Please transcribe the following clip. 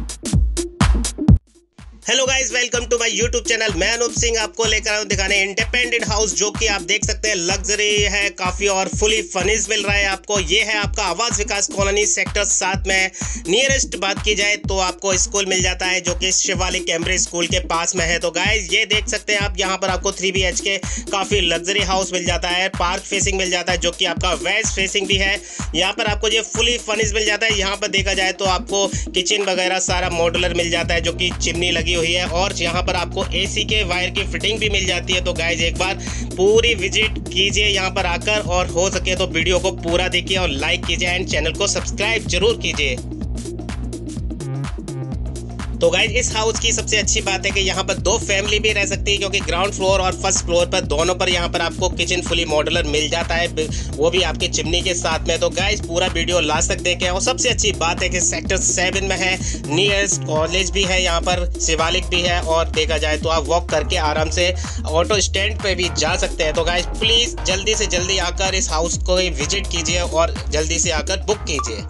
you hello guys welcome to my YouTube channel मैं अनूप सिंह आपको लेकर आया हूँ दिखाने इंडिपेंडेंट हाउस जो कि आप देख सकते हैं लग्जरी है, काफ़ी और फुली फर्निश मिल रहा है आपको। ये है आपका आवास विकास कॉलोनी सेक्टर सात में। नियरेस्ट बात की जाए तो आपको स्कूल मिल जाता है, जो कि शिवालिक कैम्ब्रिज स्कूल के पास में है। तो गाइज़ ये देख सकते हैं आप, यहाँ पर आपको थ्री बी के काफ़ी लग्जरी हाउस मिल जाता है पार्क फेसिंग मिल जाता है, जो कि आपका वेस्ट फेसिंग भी है। यहाँ पर आपको ये फुली फर्निश मिल जाता है। यहाँ पर देखा जाए तो आपको किचन वगैरह सारा मॉडुलर मिल जाता है, जो कि चिमनी लगी लगी हुई है और यहाँ पर आपको एसी के वायर की फिटिंग भी मिल जाती है। तो गाइज़ एक बार पूरी विज़िट कीजिए यहाँ पर आकर और हो सके तो वीडियो को पूरा देखिए और लाइक कीजिए एंड चैनल को सब्सक्राइब ज़रूर कीजिए। तो गाइज़ इस हाउस की सबसे अच्छी बात है कि यहाँ पर दो फैमिली भी रह सकती है, क्योंकि ग्राउंड फ्लोर और फ़र्स्ट फ्लोर पर दोनों पर यहाँ पर आपको किचन फुली मॉडुलर मिल जाता है वो भी आपकी चिमनी के साथ में। तो गाइज़ पूरा वीडियो लास्ट तक देखें और सबसे अच्छी बात है कि सेक्टर सेवन में है नियरेस्ट कॉलेज भी है, यहाँ पर शिवालिक भी है और देखा जाए तो आप वॉक करके आराम से ऑटो स्टैंड पर भी जा सकते हैं। तो गाइज़ प्लीज़ जल्दी से जल्दी आकर इस हाउस को विज़िट कीजिए और जल्दी से आकर बुक कीजिए।